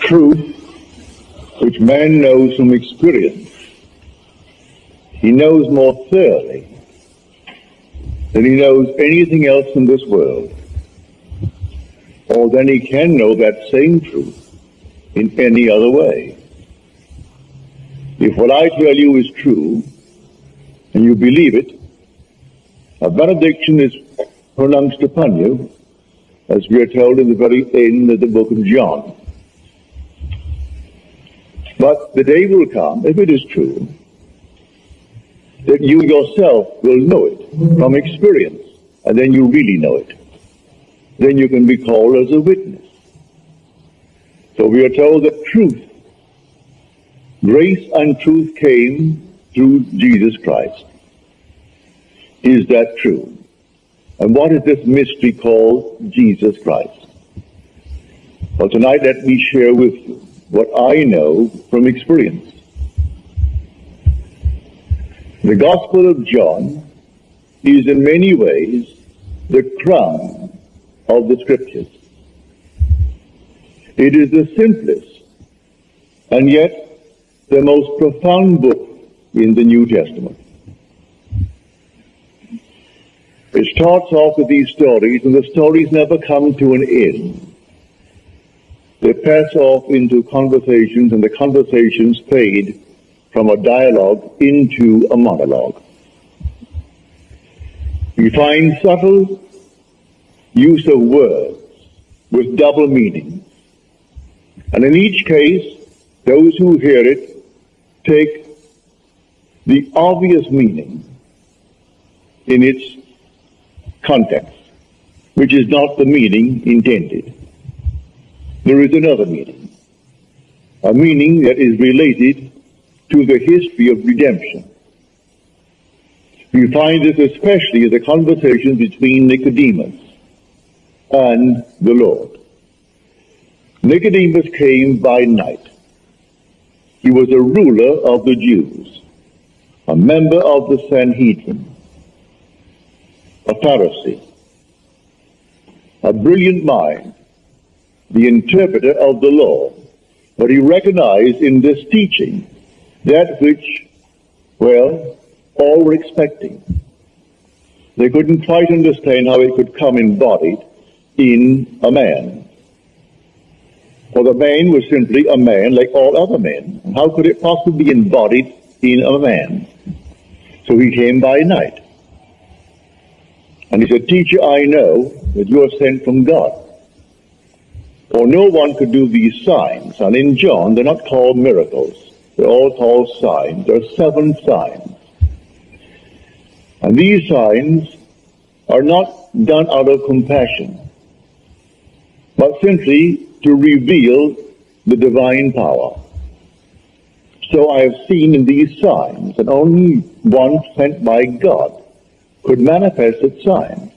truth which man knows from experience. He knows more thoroughly than he knows anything else in this world. Or than he can know that same truth in any other way. If what I tell you is true, and you believe it, a benediction is pronounced upon you, as we are told in the very end of the book of John. But the day will come, if it is true, that you yourself will know it from experience, and then you really know it. Then you can be called as a witness. So we are told that truth, grace and truth came through Jesus Christ. Is that true? And what is this mystery called Jesus Christ? Well, tonight let me share with you what I know from experience. The Gospel of John is in many ways the crown of the Scriptures. It is the simplest and yet the most profound book in the New Testament. It starts off with these stories, and the stories never come to an end. They pass off into conversations, and the conversations fade from a dialogue into a monologue. We find subtle use of words with double meanings. And in each case, those who hear it take the obvious meaning in its context, which is not the meaning intended. There is another meaning, a meaning that is related to the history of redemption. We find this especially in the conversation between Nicodemus and the Lord. Nicodemus came by night. He was a ruler of the Jews, a member of the Sanhedrin a Pharisee, a brilliant mind, the interpreter of the law, but he recognized in this teaching that which, well, all were expecting. They couldn't quite understand how it could come embodied in a man. For the man was simply a man like all other men. How could it possibly be embodied in a man? So he came by night. And he said, Teacher, I know that you are sent from God. For no one could do these signs. And in John, they're not called miracles. They're all called signs. There are seven signs. And these signs are not done out of compassion, but simply to reveal the divine power. So I have seen in these signs, that only one sent by God could manifest its signs.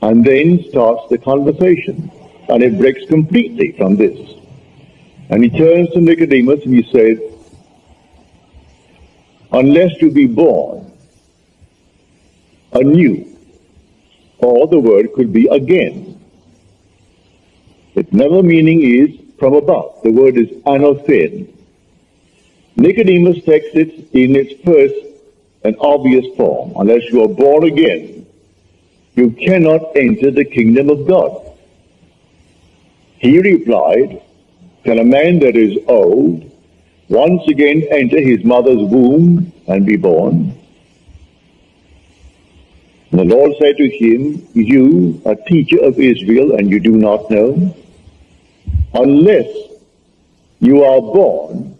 And then starts the conversation. And it breaks completely from this. And he turns to Nicodemus and he says, Unless you be born anew, or the word could be again. Its never meaning is from above. The word is anothen. Nicodemus takes it in its first and obvious form. Unless you are born again, you cannot enter the kingdom of God. He replied, Can a man that is old once again enter his mother's womb and be born? And the Lord said to him, You, a teacher of Israel, and you do not know? Unless you are born,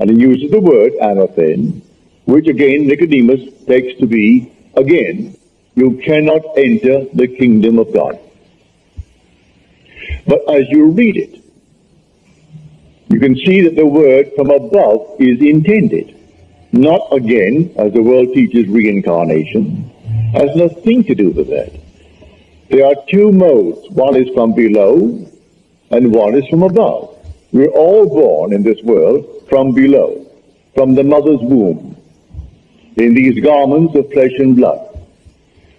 and he uses the word anothen, which again Nicodemus takes to be, again, you cannot enter the kingdom of God. But as you read it, you can see that the word from above is intended. Not again, as the world teaches reincarnation, has nothing to do with that. There are two modes. One is from below and one is from above. We're all born in this world from below, from the mother's womb in these garments of flesh and blood.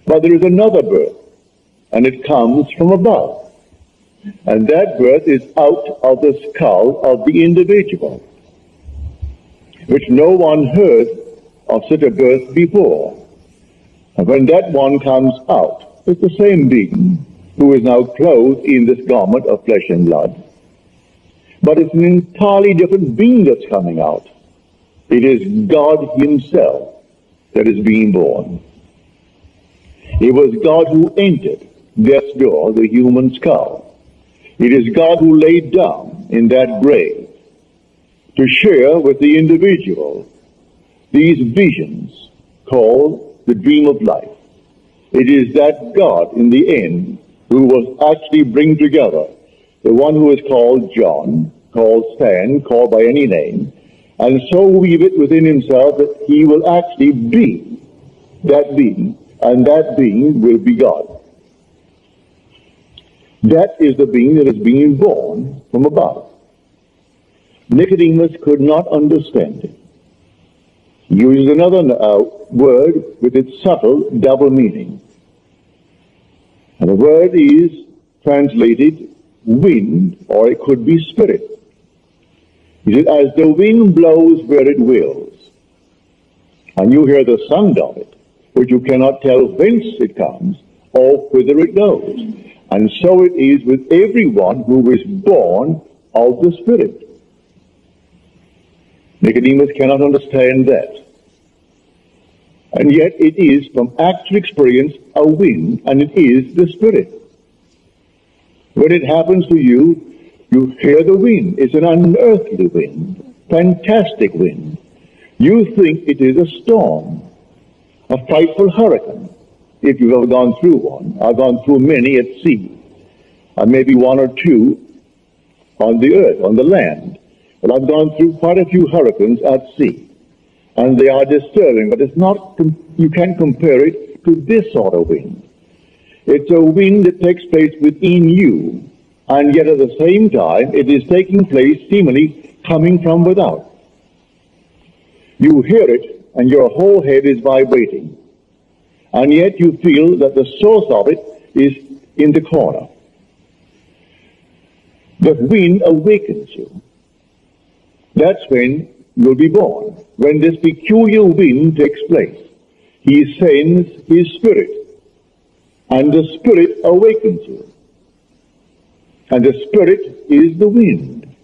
But there is another birth, and it comes from above. And that birth is out of the skull of the individual, which no one heard of such a birth before. And when that one comes out, it's the same being who is now clothed in this garment of flesh and blood. But it's an entirely different being that's coming out. It is God himself that is being born. It was God who entered death's door, the human skull. It is God who laid down in that grave to share with the individual these visions called the dream of life. It is that God in the end who will actually bring together the one who is called John, called Stan, called by any name, and so weave it within himself that he will actually be that being, and that being will be God. That is the being that is being born from above. Nicodemus could not understand it. He uses another uh, word with its subtle double meaning. And the word is translated wind, or it could be spirit. He said, as the wind blows where it wills, and you hear the sound of it, but you cannot tell whence it comes or whither it goes. And so it is with everyone who is born of the Spirit. Nicodemus cannot understand that. And yet it is from actual experience a wind, and it is the Spirit. When it happens to you, you hear the wind. It's an unearthly wind, fantastic wind. You think it is a storm, a frightful hurricane, if you've ever gone through one. I've gone through many at sea, and maybe one or two on the earth, on the land. But I've gone through quite a few hurricanes at sea and they are disturbing, but it's not, you can't compare it to this sort of wind. It's a wind that takes place within you, and yet at the same time, it is taking place seemingly coming from without. You hear it, and your whole head is vibrating, and yet you feel that the source of it is in the corner. The wind awakens you. That's when you'll be born. When this peculiar wind takes place, he sends his spirit, and the spirit awakens you. And the spirit is the wind.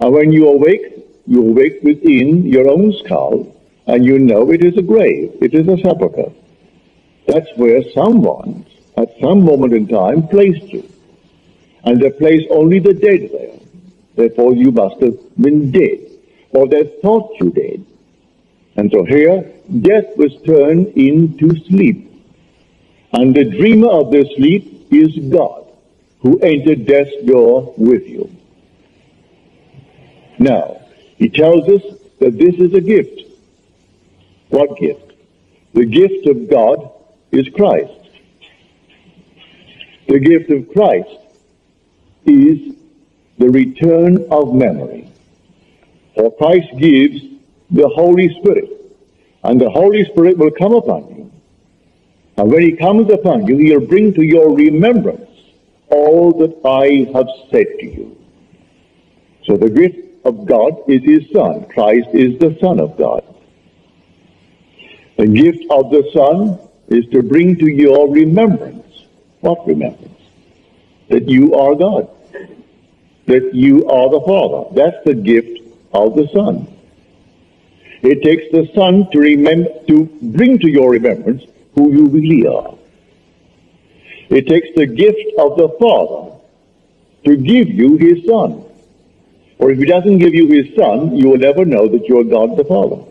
And when you awake, you awake within your own skull, and you know it is a grave, it is a sepulchre. That's where someone, at some moment in time, placed you. And they place only the dead there. Therefore, you must have been dead or they thought you dead. And so here, death was turned into sleep. And the dreamer of the sleep is God, who entered death's door with you. Now, he tells us that this is a gift. What gift? The gift of God is Christ. The gift of Christ is the return of memory. For Christ gives the Holy Spirit, and the Holy Spirit will come upon you. And when he comes upon you, he'll bring to your remembrance all that I have said to you. So the gift of God is his Son. Christ is the Son of God. The gift of the Son is to bring to your remembrance. What remembrance? That you are God. That you are the Father. That's the gift of the Son. It takes the Son to remember to bring to your remembrance who you really are. It takes the gift of the Father to give you his Son. For if he doesn't give you his Son, you will never know that you're God the Father.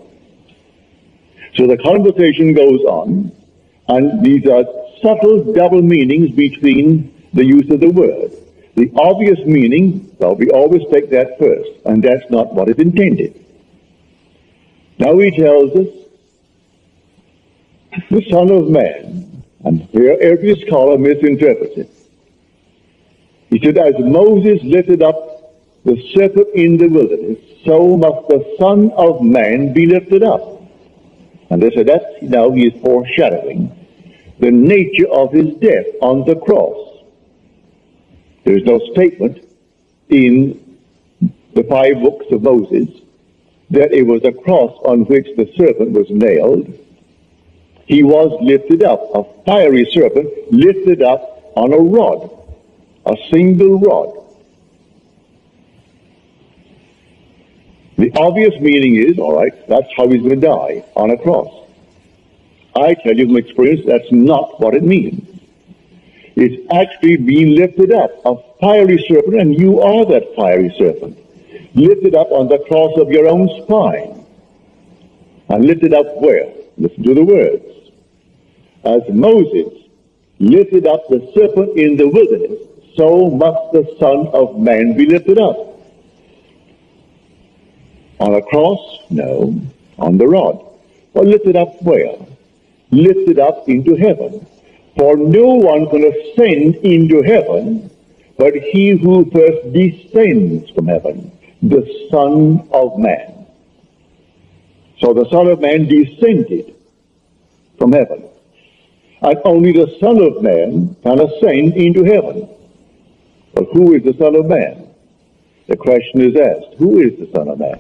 So the conversation goes on, and these are subtle double meanings between the use of the word. The obvious meaning, well, we always take that first, and that's not what is intended. Now he tells us, the Son of Man, and here every scholar misinterprets it. He said, as Moses lifted up the serpent in the wilderness, so must the Son of Man be lifted up. And they said, that's now he is foreshadowing the nature of his death on the cross. There is no statement in the five books of Moses that it was a cross on which the serpent was nailed. He was lifted up, a fiery serpent lifted up on a rod, a single rod. The obvious meaning is, all right, that's how he's going to die, on a cross. I tell you from experience, that's not what it means. It's actually being lifted up, a fiery serpent, and you are that fiery serpent. Lifted up on the cross of your own spine. And lifted up where? Listen to the words. As Moses lifted up the serpent in the wilderness, so must the Son of Man be lifted up. On a cross? No. On the rod. Well, lifted up where? Lifted up into heaven. For no one can ascend into heaven but he who first descends from heaven, the Son of Man. So the Son of Man descended from heaven. And only the Son of Man can ascend into heaven. But who is the Son of Man? The question is asked, who is the Son of Man?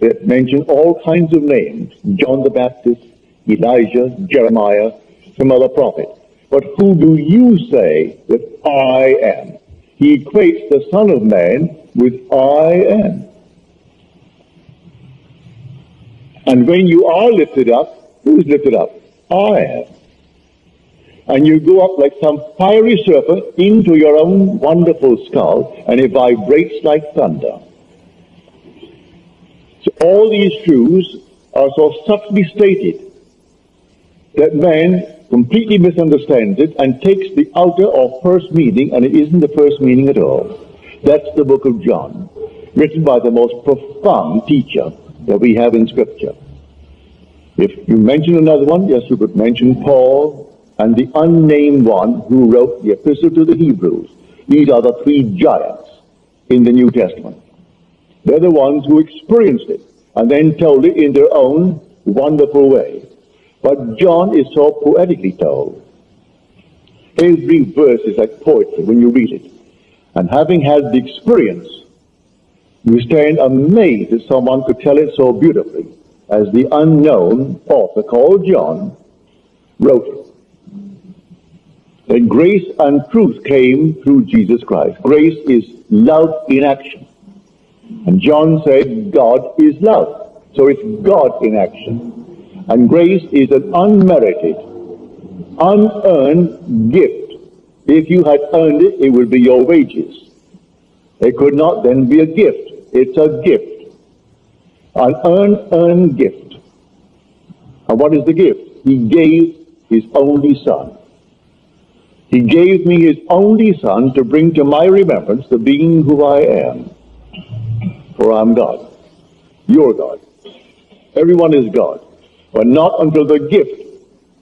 It mentions all kinds of names, John the Baptist, Elijah, Jeremiah, some other prophet. But who do you say that I am? He equates the Son of Man with I am. And when you are lifted up, who is lifted up? I am. And you go up like some fiery serpent into your own wonderful skull, and it vibrates like thunder. So all these truths are so subtly stated that man completely misunderstands it and takes the outer or first meaning, and it isn't the first meaning at all. That's the book of John, written by the most profound teacher that we have in Scripture. If you mention another one, yes, you could mention Paul and the unnamed one who wrote the Epistle to the Hebrews. These are the three giants in the New Testament. They're the ones who experienced it and then told it in their own wonderful way. But John is so poetically told. Every verse is like poetry when you read it. And having had the experience, you stand amazed that someone could tell it so beautifully as the unknown author called John wrote it. That grace and truth came through Jesus Christ. Grace is love in action. And John said, God is love. So it's God in action. And grace is an unmerited, unearned gift. If you had earned it, it would be your wages. It could not then be a gift. It's a gift. An unearned gift. And what is the gift? He gave his only son. He gave me his only son to bring to my remembrance the being who I am. For I'm God. You're God. Everyone is God but not until the gift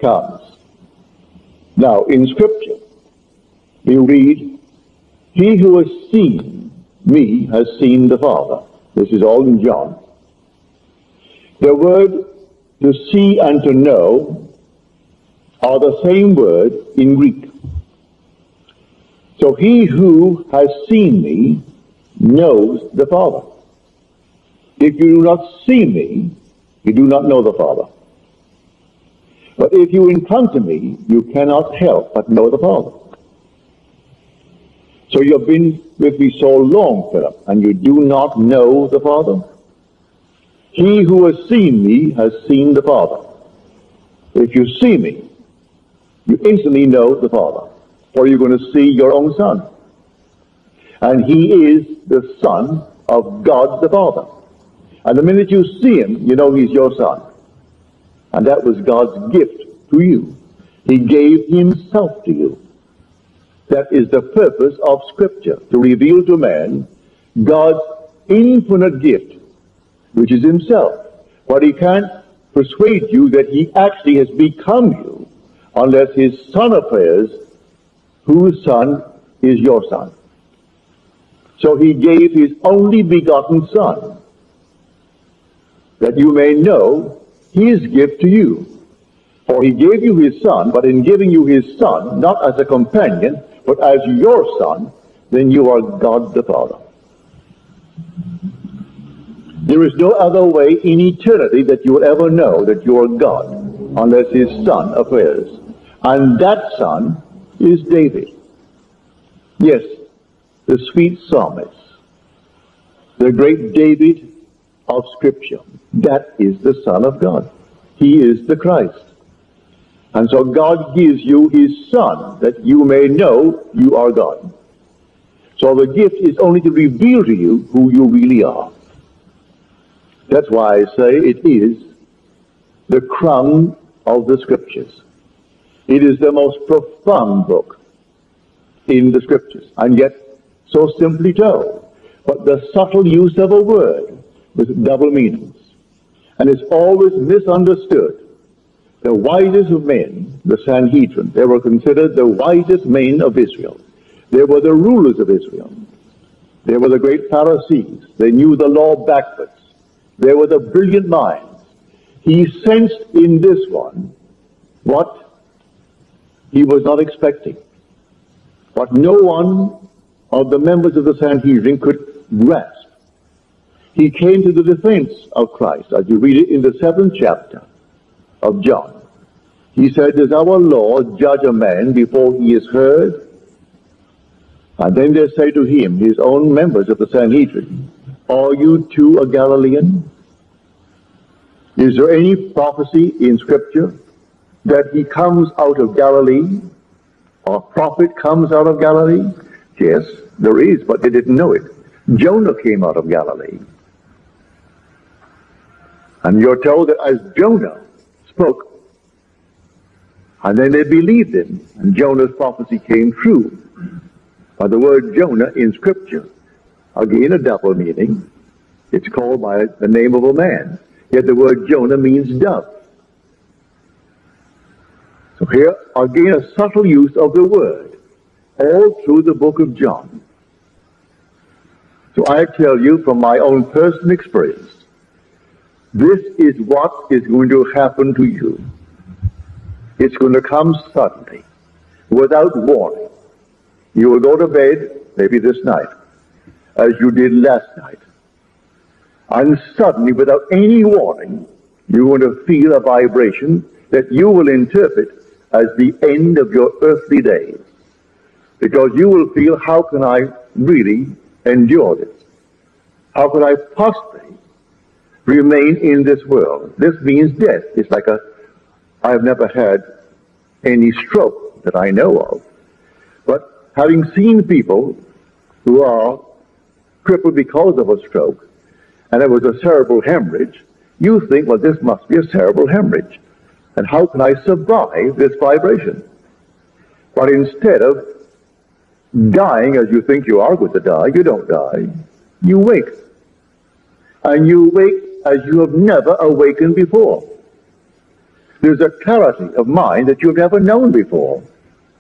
comes. Now, in Scripture, we read, He who has seen me has seen the Father. This is all in John. The word to see and to know are the same word in Greek. So he who has seen me knows the Father. If you do not see me, you do not know the Father. But if you encounter me, you cannot help but know the Father. So you've been with me so long, Philip, and you do not know the Father? He who has seen me has seen the Father. If you see me, you instantly know the Father, for you're going to see your own Son. And he is the Son of God the Father. And the minute you see him, you know he's your Son. And that was God's gift to you. He gave himself to you. That is the purpose of Scripture, to reveal to man God's infinite gift, which is himself. But he can't persuade you that he actually has become you unless his son appears, whose son is your son. So he gave his only begotten son, that you may know his gift to you. For he gave you his son, but in giving you his son, not as a companion, but as your son, then you are God the Father. There is no other way in eternity that you will ever know that you are God unless his son appears. And that son is David. Yes, the sweet psalmist, the great David of Scripture. That is the Son of God. He is the Christ. And so God gives you his Son that you may know you are God. So the gift is only to reveal to you who you really are. That's why I say it is the crown of the Scriptures. It is the most profound book in the Scriptures, and yet so simply told. But the subtle use of a word with double meanings. And it's always misunderstood. The wisest of men, the Sanhedrin, they were considered the wisest men of Israel. They were the rulers of Israel. They were the great Pharisees. They knew the law backwards. They were the brilliant minds. He sensed in this one what he was not expecting, what no one of the members of the Sanhedrin could grasp. He came to the defense of Christ, as you read it in the seventh chapter of John. He said, Does our Lord judge a man before he is heard? And then they say to him, his own members of the Sanhedrin, Are you too a Galilean? Is there any prophecy in Scripture that he comes out of Galilee? Or a prophet comes out of Galilee? Yes, there is, but they didn't know it. Jonah came out of Galilee. And you're told that as Jonah spoke, and then they believed him, and Jonah's prophecy came true. By the word Jonah in Scripture, again a double meaning. It's called by the name of a man. Yet the word Jonah means dove. So here, again, a subtle use of the word, all through the book of John. So I tell you from my own personal experience, this is what is going to happen to you. It's going to come suddenly, without warning. You will go to bed, maybe this night, as you did last night. And suddenly, without any warning, you're going to feel a vibration that you will interpret as the end of your earthly days. Because you will feel, how can I really endure this? How can I possibly remain in this world? This means death. It's like a, I've never had any stroke that I know of. But having seen people who are crippled because of a stroke, and it was a cerebral hemorrhage, you think, well, this must be a cerebral hemorrhage. And how can I survive this vibration? But instead of dying as you think you are going to die, you don't die. You wake. And you wake as you have never awakened before. There's a clarity of mind that you've never known before,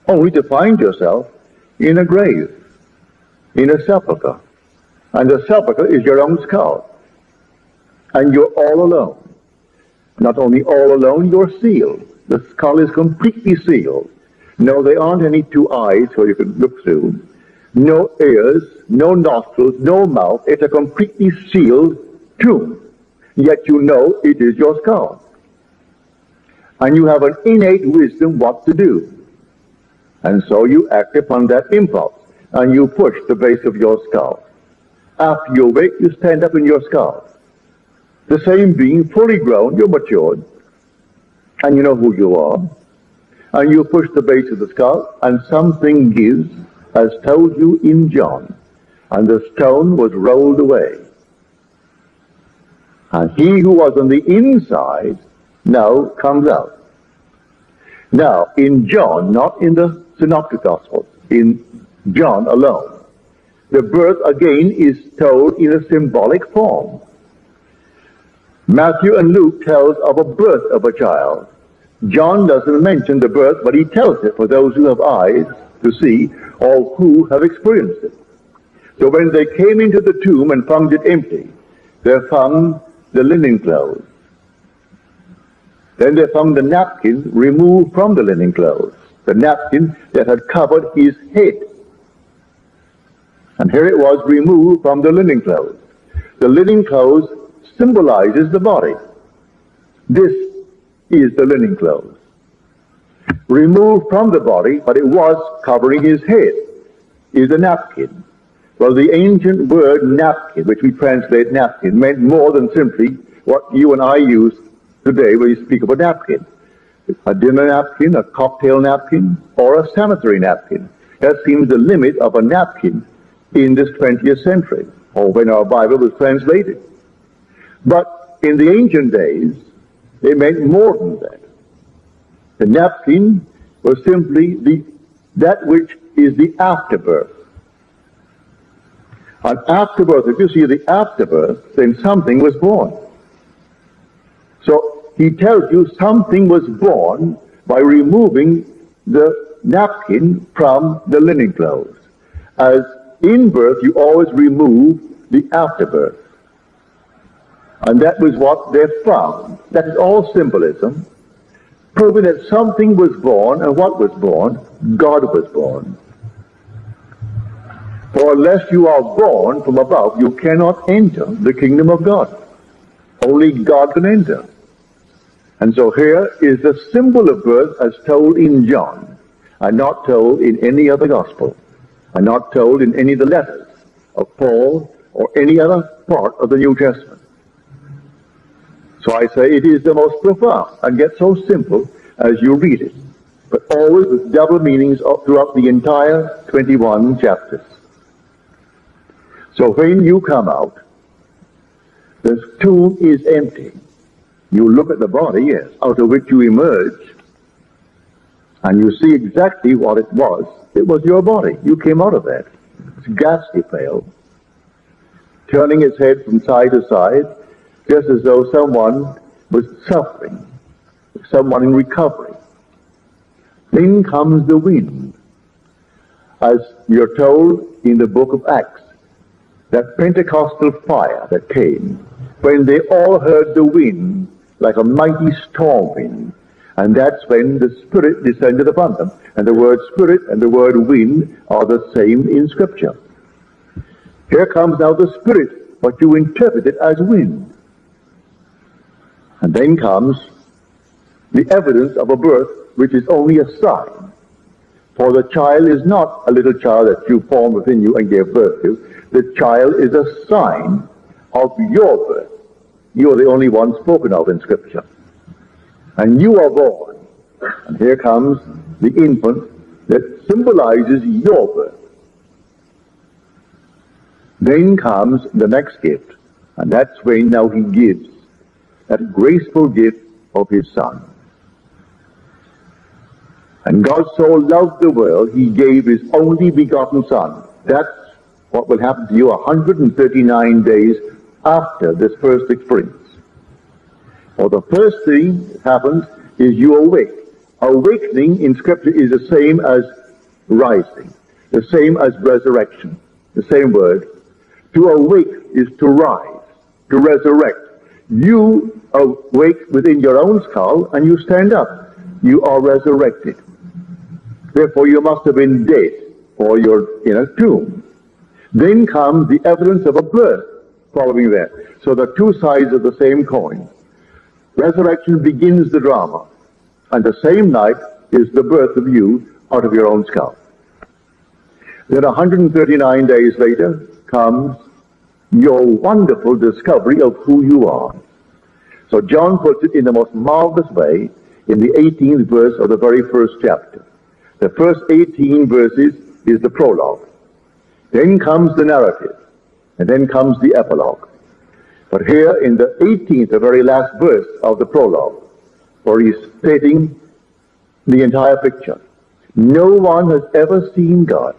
only to find yourself in a grave, in a sepulchre. And the sepulchre is your own skull. And you're all alone. Not only all alone, you're sealed. The skull is completely sealed. No, there aren't any two eyes where you can look through. No ears, no nostrils, no mouth. It's a completely sealed tomb. Yet you know it is your skull. And you have an innate wisdom what to do. And so you act upon that impulse. And you push the base of your skull. After you wake, you stand up in your skull. The same being, fully grown, you're matured. And you know who you are and you push the base of the skull, and something gives, as told you in John, and the stone was rolled away. And he who was on the inside now comes out. Now, in John, not in the Synoptic Gospels, in John alone, the birth again is told in a symbolic form. Matthew and Luke tells of a birth of a child. John doesn't mention the birth, but he tells it for those who have eyes to see or who have experienced it. So when they came into the tomb and found it empty, they found the linen clothes. Then they found the napkin removed from the linen clothes, the napkin that had covered his head. And here it was removed from the linen clothes. The linen clothes symbolizes the body. This is the linen clothes. Removed from the body, but it was covering his head, is the napkin. Well, the ancient word napkin, which we translate napkin, meant more than simply what you and I use today when you speak of a napkin. A dinner napkin, a cocktail napkin, or a sanitary napkin. That seems the limit of a napkin in this 20th century, or when our Bible was translated. But in the ancient days, it meant more than that. The napkin was simply the that which is the afterbirth. An afterbirth, if you see the afterbirth, then something was born. So he tells you something was born by removing the napkin from the linen clothes. As in birth, you always remove the afterbirth. And that was what they found. That is all symbolism, proving that something was born, and what was born? God was born. For unless you are born from above, you cannot enter the kingdom of God. Only God can enter. And so here is the symbol of birth as told in John, and not told in any other gospel, and not told in any of the letters of Paul or any other part of the New Testament. So I say it is the most profound and yet so simple as you read it, but always with double meanings throughout the entire 21 chapters. So when you come out, the tomb is empty. You look at the body, yes, out of which you emerge, and you see exactly what it was. It was your body. You came out of that. It's ghastly pale, turning its head from side to side, just as though someone was suffering, someone in recovery. Then comes the wind. As you're told in the book of Acts, that Pentecostal fire that came, when they all heard the wind like a mighty storm wind, and that's when the Spirit descended upon them. And the word Spirit and the word wind are the same in Scripture. Here comes now the Spirit, but you interpret it as wind. And then comes the evidence of a birth which is only a sign. For the child is not a little child that you formed within you and gave birth to. The child is a sign of your birth. You are the only one spoken of in Scripture. And you are born. And here comes the infant that symbolizes your birth. Then comes the next gift. And that's when now he gives that graceful gift of his Son. And God so loved the world, he gave his only begotten Son. That's what will happen to you 139 days after this first experience. Well, the first thing that happens is you awake. Awakening in Scripture is the same as rising, the same as resurrection, the same word. To awake is to rise, to resurrect. You awake within your own skull and you stand up. You are resurrected. Therefore, you must have been dead or you're in a tomb. Then comes the evidence of a birth following that. So the two sides of the same coin. Resurrection begins the drama, and the same night is the birth of you out of your own skull. Then 139 days later comes your wonderful discovery of who you are. So John puts it in the most marvelous way in the 18th verse of the very first chapter. The first 18 verses is the prologue. Then comes the narrative, and then comes the epilogue. But here in the 18th, the very last verse of the prologue, where he's stating the entire picture. No one has ever seen God,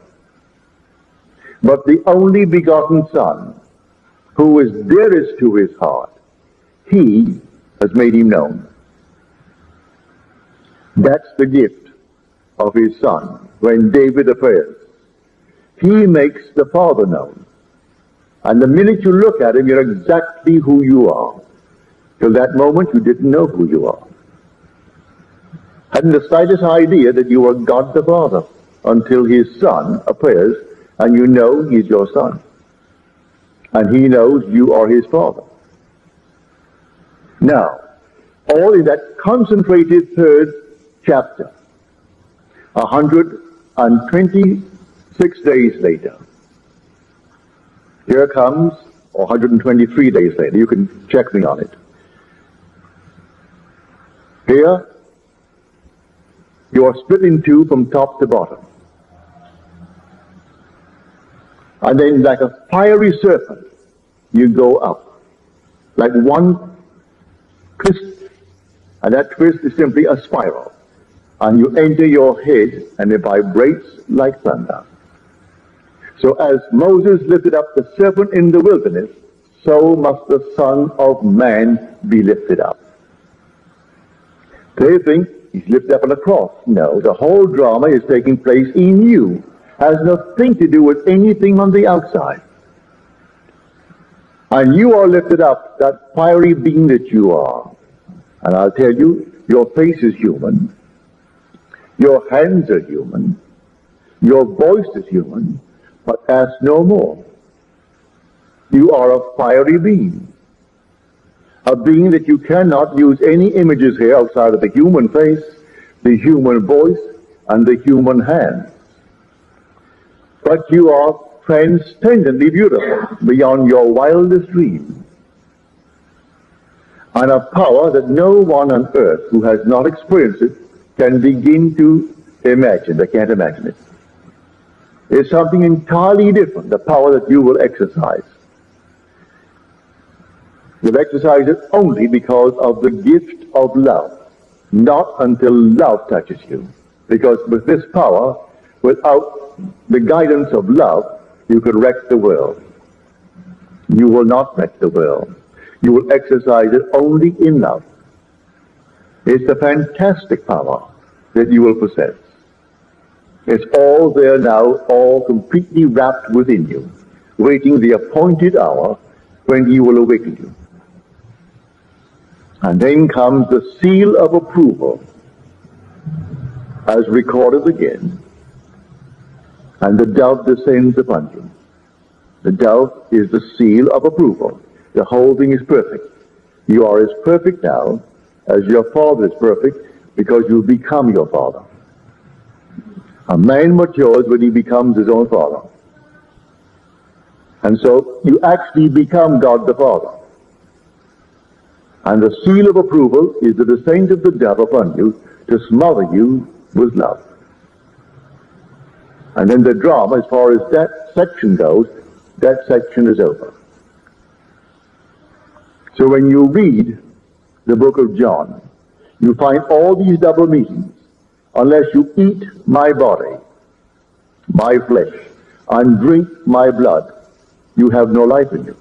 but the only begotten Son, who is dearest to his heart, he has made him known. That's the gift of his Son. When David appears, he makes the Father known. And the minute you look at him, you're exactly who you are. Till that moment, you didn't know who you are. Hadn't the slightest idea that you were God the Father until his Son appears and you know he's your son. And he knows you are his father. Now, all in that concentrated third chapter, 126 days later, here comes, or 123 days later, you can check me on it. Here, you are split in two from top to bottom. And then, like a fiery serpent, you go up. Like one twist, and that twist is simply a spiral. And you enter your head, and it vibrates like thunder. So as Moses lifted up the serpent in the wilderness, so must the Son of Man be lifted up. They think he's lifted up on a cross. No, the whole drama is taking place in you. Has nothing to do with anything on the outside. And you are lifted up, that fiery being that you are. And I'll tell you, your face is human. Your hands are human. Your voice is human. But ask no more. You are a fiery being. A being that you cannot use any images here outside of the human face, the human voice, and the human hand. But you are transcendently beautiful beyond your wildest dreams. And a power that no one on earth who has not experienced it can begin to imagine. They can't imagine it is something entirely different, the power that you will exercise. You'll exercise it only because of the gift of love, not until love touches you. Because with this power, without the guidance of love, you could wreck the world. You will not wreck the world. You will exercise it only in love. It's a fantastic power that you will possess. It's all there now, all completely wrapped within you, waiting the appointed hour when he will awaken you. And then comes the seal of approval, as recorded again, and the dove descends upon you. The dove is the seal of approval. The whole thing is perfect. You are as perfect now as your father is perfect because you become your father. A man matures when he becomes his own father. And so you actually become God the Father. And the seal of approval is the descent of the dove upon you to smother you with love. And then the drama, as far as that section goes, that section is over. So when you read the book of John, you find all these double meanings unless you eat my body, my flesh, and drink my blood, you have no life in you.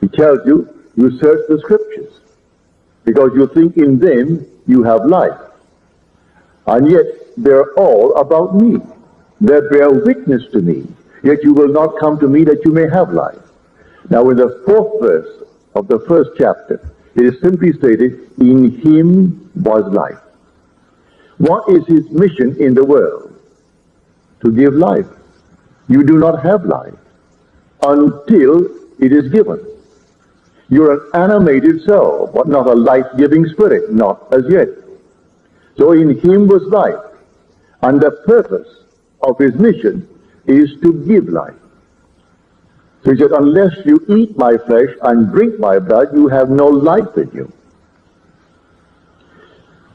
He tells you, you search the scriptures, because you think in them you have life. And yet they're all about me. They bear witness to me. Yet you will not come to me that you may have life. Now in the fourth verse of the first chapter, it is simply stated, in him was life. What is his mission in the world? To give life. You do not have life until it is given. You're an animated soul, but not a life-giving spirit, not as yet. So in him was life, and the purpose of his mission is to give life. So he said, unless you eat my flesh and drink my blood, you have no life in you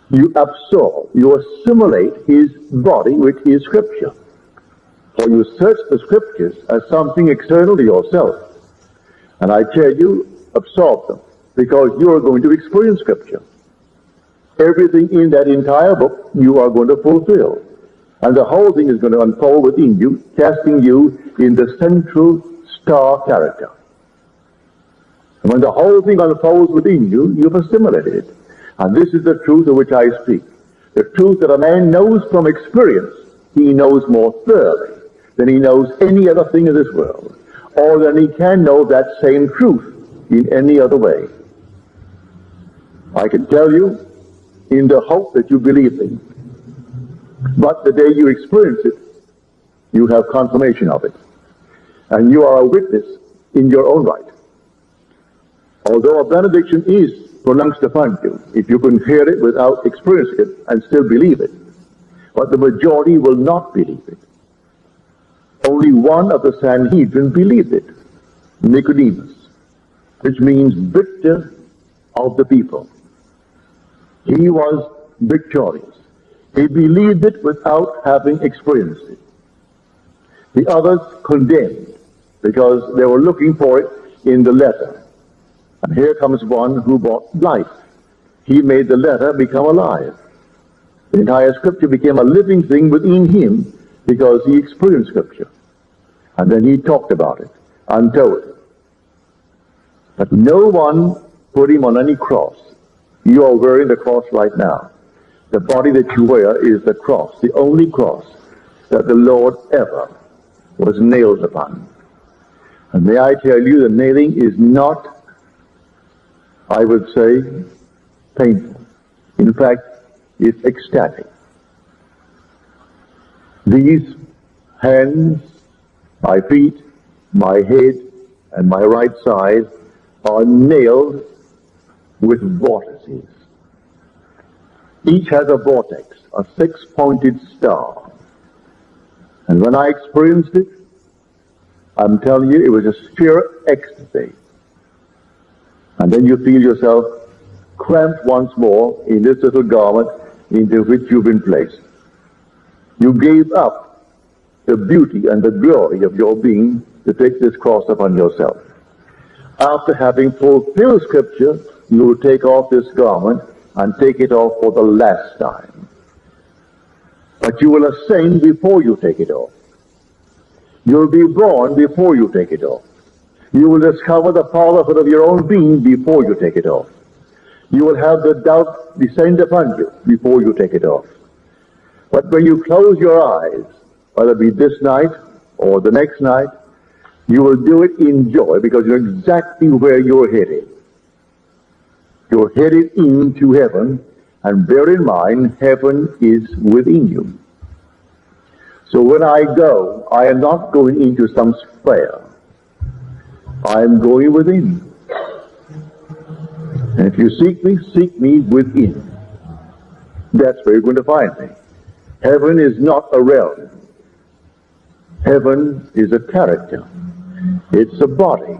you absorb, you assimilate his body, which is Scripture. For you search the Scriptures as something external to yourself. And I tell you, absorb them, because you are going to experience Scripture. Everything in that entire book you are going to fulfill. And the whole thing is going to unfold within you, casting you in the central star character. And when the whole thing unfolds within you, you've assimilated it. And this is the truth of which I speak. The truth that a man knows from experience, he knows more thoroughly than he knows any other thing in this world, or than he can know that same truth in any other way. I can tell you in the hope that you believe me. But the day you experience it, You have confirmation of it. And you are a witness in your own right. Although a benediction is pronounced upon you, if you can hear it without experiencing it and still believe it, but the majority will not believe it. Only one of the Sanhedrin believed it, Nicodemus, which means victor of the people. He was victorious. He believed it without having experienced it. The others condemned because they were looking for it in the letter. And here comes one who brought life. He made the letter become alive. The entire scripture became a living thing within him because he experienced scripture. And then he talked about it and told it. But no one put him on any cross. You are wearing the cross right now. The body that you wear is the cross, the only cross that the Lord ever was nailed upon. And may I tell you, the nailing is not, I would say, painful. In fact, it's ecstatic. These hands, my feet, my head, and my right side are nailed with vortices. Each has a vortex, a six-pointed star. And when I experienced it, I'm telling you, it was a sheer ecstasy. And then you feel yourself cramped once more in this little garment into which you've been placed. You gave up the beauty and the glory of your being to take this cross upon yourself. After having fulfilled Scripture, you will take off this garment and take it off for the last time. But you will ascend before you take it off. You'll be born before you take it off. You will discover the fatherhood of your own being before you take it off. You will have the doubt descend upon you before you take it off. But when you close your eyes, whether it be this night or the next night, you will do it in joy because you're exactly where you're headed. You're headed into heaven, and bear in mind, heaven is within you. So when I go, I am not going into some sphere. I am going within. And if you seek me, seek me within. That's where you're going to find me. Heaven is not a realm. Heaven is a character. It's a body.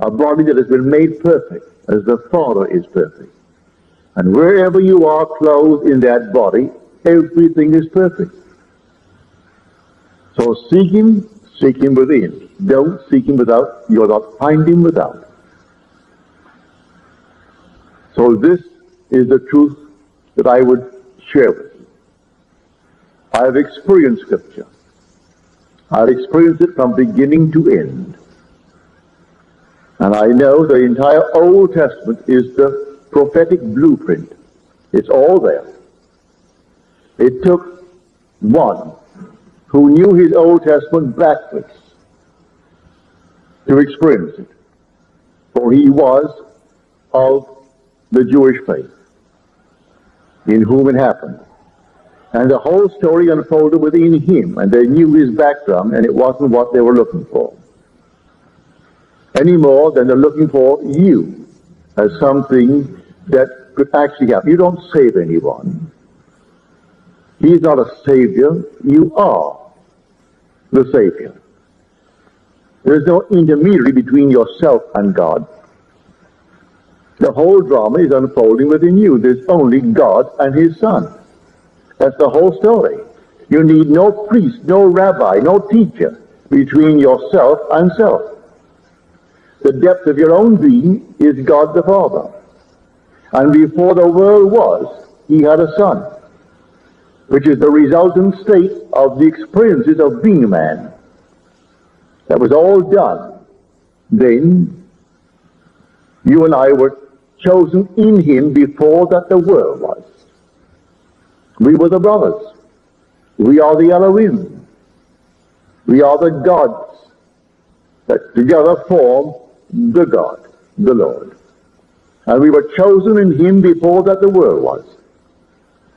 A body that has been made perfect as the Father is perfect. And wherever you are clothed in that body, everything is perfect. So seek him, seek him within. Don't seek him without. You will not find him without. So this is the truth that I would share with you. I have experienced Scripture. I have experienced it from beginning to end. And I know the entire Old Testament is the prophetic blueprint. It's all there. It took one who knew his Old Testament backwards to experience it. For he was of the Jewish faith, in whom it happened. And the whole story unfolded within him, and they knew his background, and it wasn't what they were looking for. Any more than they're looking for you as something that could actually happen. You don't save anyone. He's not a savior. You are the savior. There is no intermediary between yourself and God. The whole drama is unfolding within you. There's only God and His Son. That's the whole story. You need no priest, no rabbi, no teacher between yourself and self. The depth of your own being is God the Father. And before the world was, He had a Son which is the resultant state of the experiences of being a man. That was all done. Then you and I were chosen in him before that the world was. We were the brothers. We are the Elohim. We are the gods that together form the God, the Lord. And we were chosen in him before that the world was.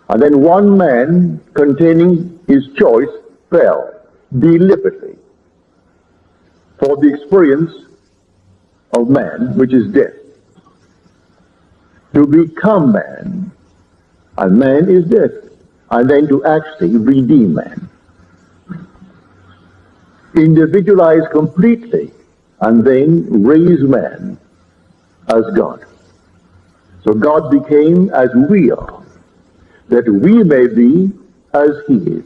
And then one man containing his choice fell. deliberately for the experience of man, which is death, to become man, and man is death, and then to actually redeem man. Individualize completely, and then raise man as God. So God became as we are, that we may be as he is.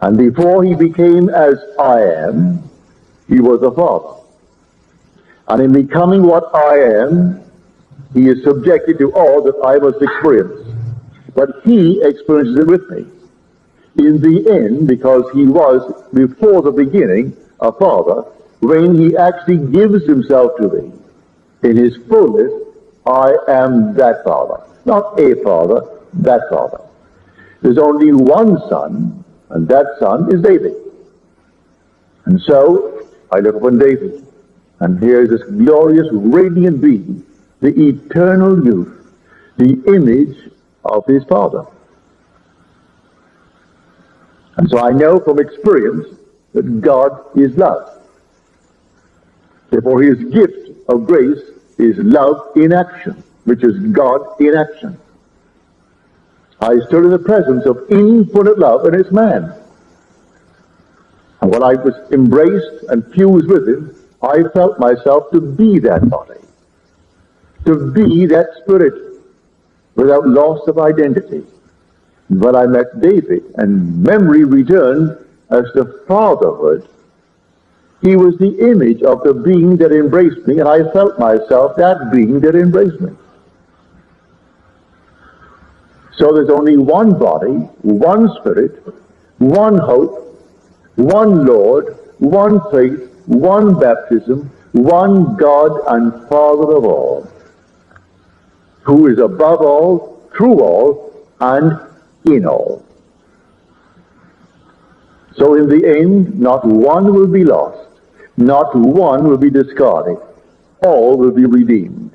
And before he became as I am, he was a father. And in becoming what I am, he is subjected to all that I must experience. But he experiences it with me. In the end, because he was, before the beginning, a father, when he actually gives himself to me in his fullness, I am that father. Not a father, that father. There's only one son, and that son is David. And so I look upon David, and here is this glorious, radiant being, the eternal youth, the image of his father. And so I know from experience that God is love. Therefore, his gift of grace is love in action, which is God in action. I stood in the presence of infinite love and its man. And when I was embraced and fused with him, I felt myself to be that body, to be that spirit without loss of identity. When I met David and memory returned as to fatherhood, he was the image of the being that embraced me, and I felt myself that being that embraced me. So there's only one body, one spirit, one hope, one Lord, one faith, one baptism, one God and Father of all, who is above all, through all, and in all. So in the end, not one will be lost, not one will be discarded, all will be redeemed.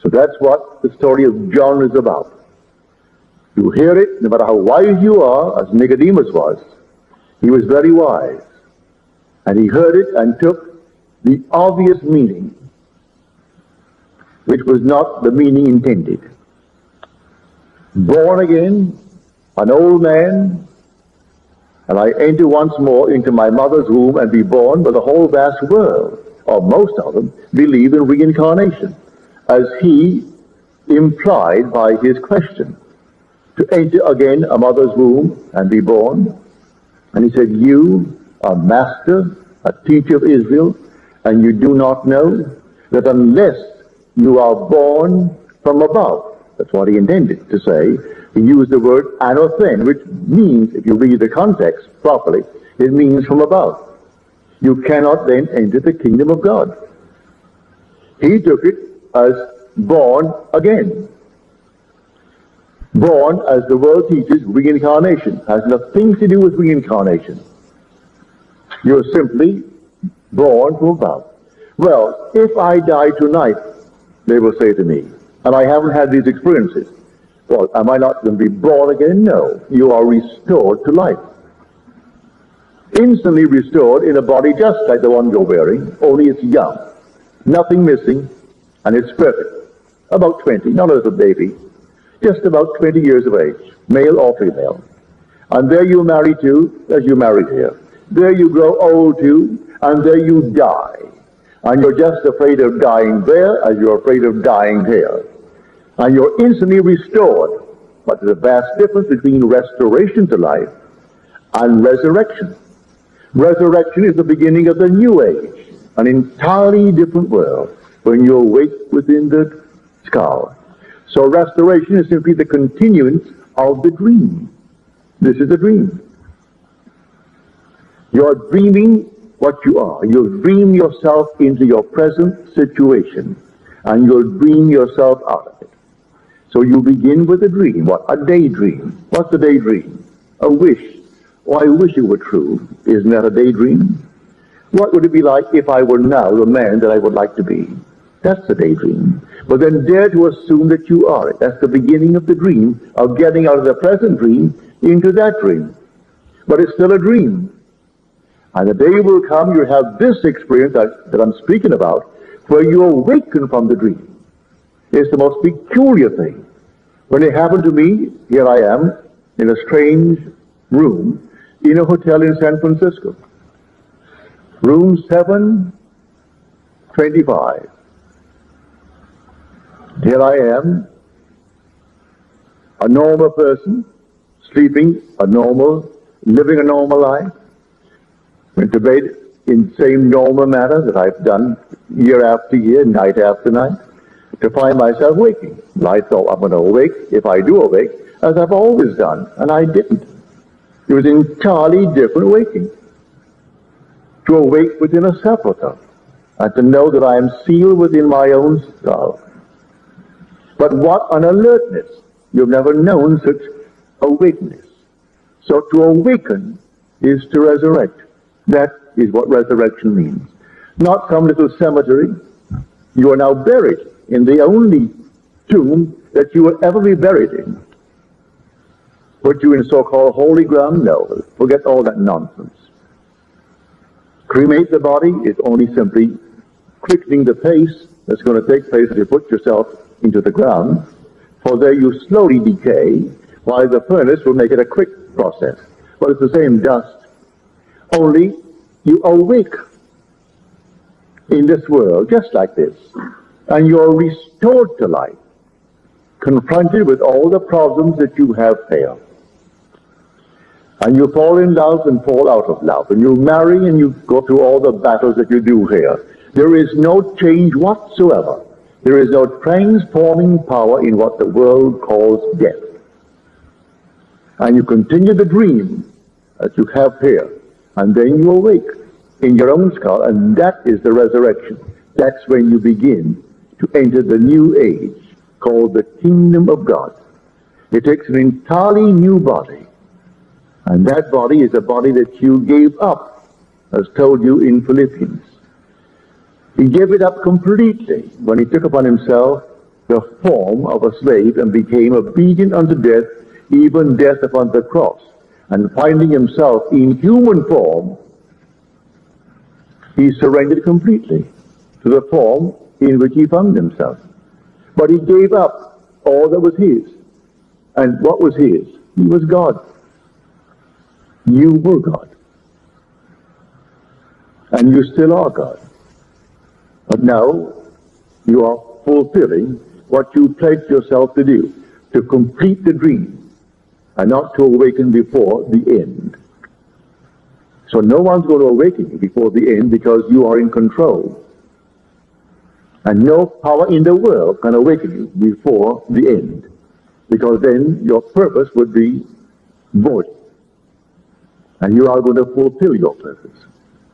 So that's what the story of John is about. You hear it, no matter how wise you are, as Nicodemus was. He was very wise. And he heard it and took the obvious meaning, which was not the meaning intended. Born again, an old man, and I enter once more into my mother's womb and be born, but the whole vast world, or most of them, believe in reincarnation, as he implied by his question to enter again a mother's womb and be born. And he said, You are master, a teacher of Israel, and you do not know that unless you are born from above, that's what he intended to say. He used the word anothen, which means, if you read the context properly, it means from above. You cannot then enter the kingdom of God. He took it as born again born, as the world teaches, reincarnation. Has nothing to do with reincarnation. You're simply born from above. Well, if I die tonight, they will say to me, and I haven't had these experiences, well, am I not going to be born again? No. You are restored to life. Instantly restored in a body just like the one you're wearing, only it's young. Nothing missing, and it's perfect. About 20, not a little baby just about 20 years of age, male or female. And there you marry to, as you married here. There you grow old to, and there you die. And you're just afraid of dying there as you're afraid of dying here. And you're instantly restored. But there's a vast difference between restoration to life and resurrection. Resurrection is the beginning of the new age, an entirely different world when you awake within the skull. So restoration is simply the continuance of the dream. This is a dream. You're dreaming what you are. You'll dream yourself into your present situation, and you'll dream yourself out of it. So you begin with a dream. What? A daydream. What's a daydream? A wish. Oh, I wish it were true. Isn't that a daydream? What would it be like if I were now the man that I would like to be? That's the daydream. But then dare to assume that you are it. That's the beginning of the dream, of getting out of the present dream into that dream. but it's still a dream. And the day will come, you have this experience that, that I'm speaking about, where you awaken from the dream. It's the most peculiar thing. When it happened to me, here I am in a strange room in a hotel in San Francisco. Room 725. Here I am, a normal person, sleeping a normal, living a normal life. Went to bed in the same normal manner that I've done year after year, night after night, to find myself waking. I thought I'm going to awake, if I do awake, as I've always done, and I didn't. It was entirely different waking. To awake within a sepulchre, and to know that I am sealed within my own skull. But what an alertness! You've never known such awakeness. So to awaken is to resurrect. That is what resurrection means. Not some little cemetery. You are now buried in the only tomb that you will ever be buried in. Put you in so-called holy ground? No. Forget all that nonsense. Cremate the body is only simply quickening the pace that's going to take place as you put yourself into the ground. For there you slowly decay, while the furnace will make it a quick process. But it's the same dust. Only you awake in this world just like this, and you're restored to life, confronted with all the problems that you have failed. And you fall in love and fall out of love, and you marry and you go through all the battles that you do here. There is no change whatsoever. There is no transforming power in what the world calls death. And you continue the dream that you have here, and then you awake in your own skull, and that is the resurrection. That's when you begin to enter the new age called the kingdom of God. It takes an entirely new body and that body is a body that you gave up, as told you in Philippians. He gave it up completely when he took upon himself the form of a slave and became obedient unto death, even death upon the cross. And finding himself in human form, he surrendered completely to the form in which he found himself. But he gave up all that was his. And what was his? He was God. You were God. And you still are God. But now you are fulfilling what you pledged yourself to do, to complete the dream, and not to awaken before the end. So no one's going to awaken you before the end because you are in control. And no power in the world can awaken you before the end. Because then your purpose would be void and you are going to fulfill your purpose.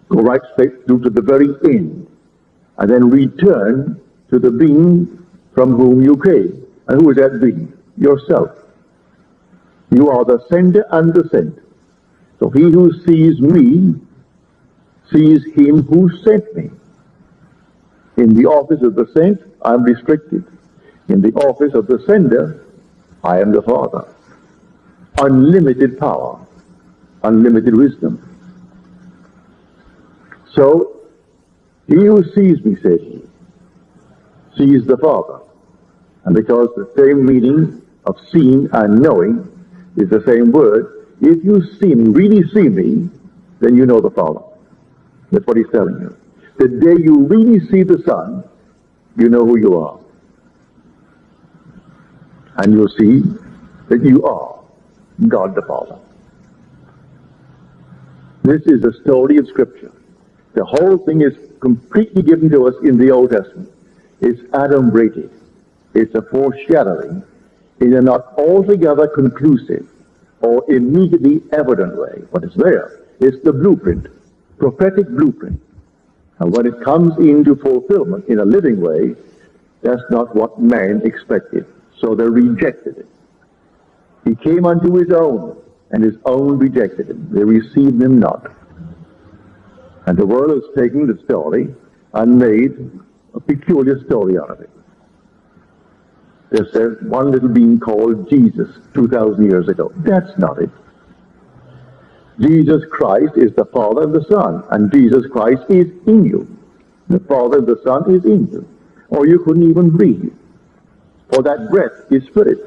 Go right straight through to the very end, and then return to the being from whom you came. And who is that being? Yourself. You are the sender and the sent. So he who sees me sees him who sent me. In the office of the sent, I am restricted. In the office of the sender, I am the Father. Unlimited power unlimited wisdom. So, he who sees me, says he, sees the Father. And because the same meaning of seeing and knowing is the same word, if you see me, really see me, then you know the Father. That's what he's telling you. The day you really see the Son, you know who you are. And you'll see that you are God the Father. This is the story of Scripture. The whole thing is completely given to us in the Old Testament. It's adumbrated. It's a foreshadowing in a not altogether conclusive or immediately evident way, but it's there. It's the blueprint, prophetic blueprint. And when it comes into fulfillment in a living way, that's not what man expected. So they rejected it. He came unto his own, and his own rejected him. They received him not. And the world has taken the story and made a peculiar story out of it. There's one little being called Jesus 2,000 years ago. That's not it. Jesus Christ is the Father and the Son, and Jesus Christ is in you. The Father and the Son is in you. Or you couldn't even breathe, for that breath is spirit.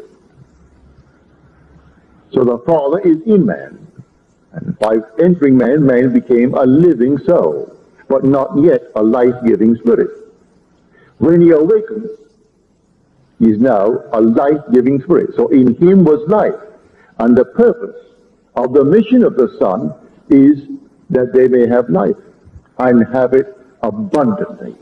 So the Father is in man. By entering man, man became a living soul, but not yet a life-giving spirit. When he awakens, he is now a life-giving spirit. So in him was life. And the purpose of the mission of the Son is that they may have life and have it abundantly.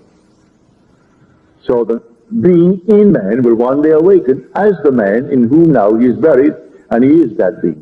So the being in man will one day awaken as the man in whom now he is buried, and he is that being.